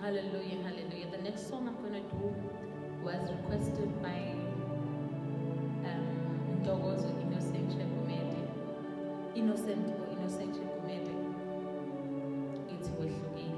Hallelujah, hallelujah. The next song I'm going to do was requested by um, Ntokozo Innocent Chekumede. Innocent or Innocent Chekumede. Ithi wehlukile